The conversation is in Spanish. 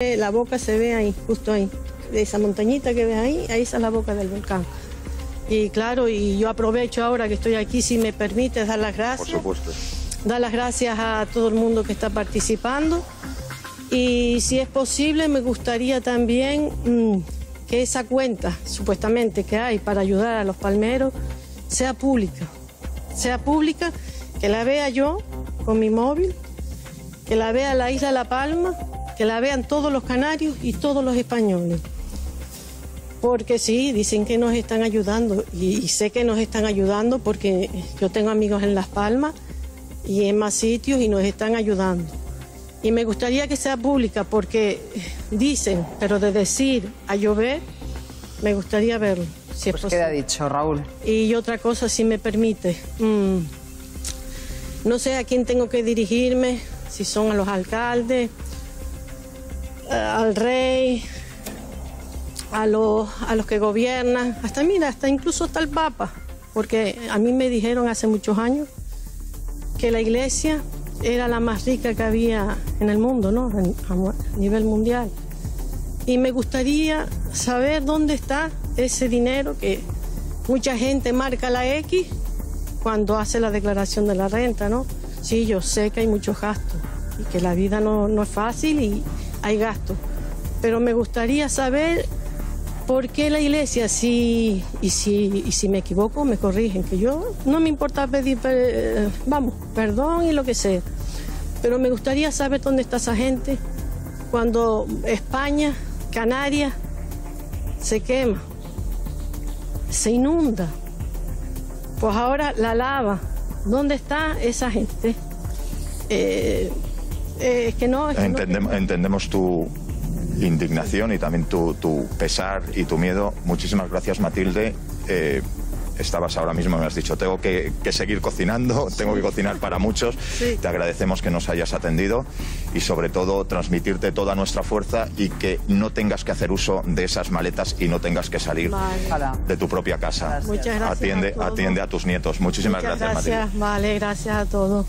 La boca se ve ahí, justo ahí. De esa montañita que ves ahí, ahí está la boca del volcán. Y claro, y yo aprovecho ahora que estoy aquí, si me permites, dar las gracias. Por supuesto. Dar las gracias a todo el mundo que está participando. Y si es posible, me gustaría también mm, que esa cuenta, supuestamente, que hay para ayudar a los palmeros, sea pública. Sea pública, que la vea yo con mi móvil, que la vea la isla La Palma, que la vean todos los canarios y todos los españoles. Porque sí, dicen que nos están ayudando y, y sé que nos están ayudando porque yo tengo amigos en Las Palmas y en más sitios y nos están ayudando. Y me gustaría que sea pública porque dicen, pero de decir a llover, me gustaría verlo. Si es Pues queda dicho, Raúl. Y otra cosa, si me permite, mm, no sé a quién tengo que dirigirme, si son a los alcaldes, al rey, a los, a los que gobiernan, hasta mira, hasta incluso hasta el Papa, porque a mí me dijeron hace muchos años que la iglesia era la más rica que había en el mundo, ¿no? A nivel mundial. Y me gustaría saber dónde está ese dinero que mucha gente marca la X cuando hace la declaración de la renta, ¿no? Sí, yo sé que hay muchos gastos y que la vida no, no es fácil y hay gastos. Pero me gustaría saber por qué la iglesia, si, y, si, y si me equivoco, me corrigen, que yo no me importa pedir, vamos, perdón y lo que sea. Pero me gustaría saber dónde está esa gente cuando España, Canarias, se quema, se inunda. Pues ahora la lava. ¿Dónde está esa gente? Eh, eh, es que no, es que no- Entendem- entendemos tu indignación y también tu, tu pesar y tu miedo. Muchísimas gracias, Matilde. Eh, estabas ahora mismo, me has dicho, tengo que, que seguir cocinando, tengo que cocinar para muchos. Sí. Te agradecemos que nos hayas atendido y sobre todo transmitirte toda nuestra fuerza y que no tengas que hacer uso de esas maletas y no tengas que salir Vale. De tu propia casa. Gracias. Muchas gracias Atiende, a atiende a tus nietos. Muchísimas Muchas gracias, Matilde. gracias, vale, gracias a todos.